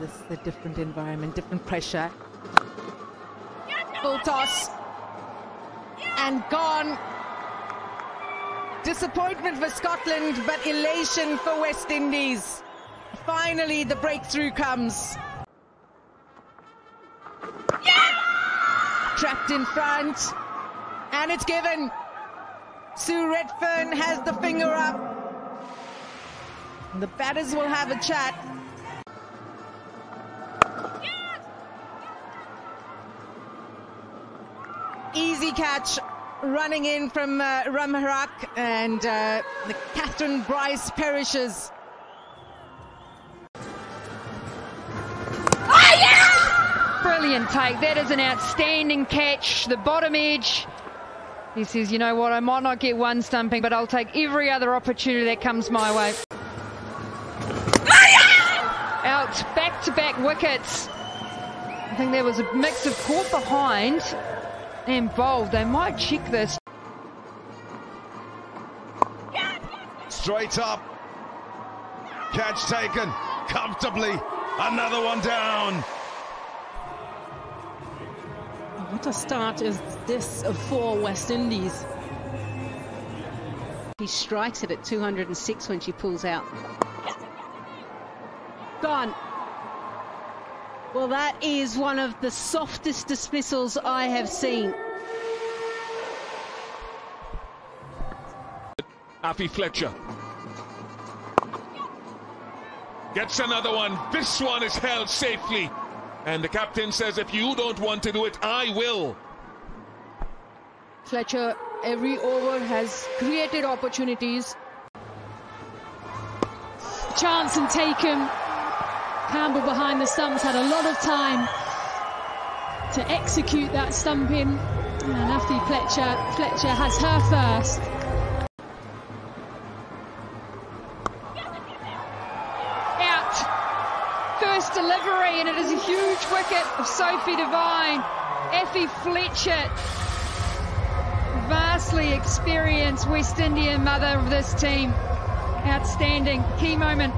This is a different environment, different pressure. Full toss. And gone. Disappointment for Scotland, but elation for West Indies. Finally, the breakthrough comes. Trapped in front. And it's given. Sue Redfern has the finger up. The batters will have a chat. Easy catch running in from uh, Ramharack and uh, the Catherine Bryce perishes. Brilliant take. That is an outstanding catch. The bottom edge. He says, you know what, I might not get one stumping, but I'll take every other opportunity that comes my way. Out back to back wickets. I think there was a mix of caught behind and bowled. They might check this. Straight up. Catch taken comfortably. Another one down. What a start is this for West Indies. He strikes it at 206 when she pulls out. Gone. Well, that is one of the softest dismissals I have seen. Afy Fletcher. Gets another one. This one is held safely. And the captain says, if you don't want to do it, I will. Fletcher, every over has created opportunities. Chance and taken. Campbelle behind the stumps had a lot of time to execute that stumping. And Afy Fletcher, Fletcher has her first. Out. First delivery, and it is a huge wicket of Sophie Devine. Afy Fletcher, vastly experienced West Indian mother of this team. Outstanding. Key moment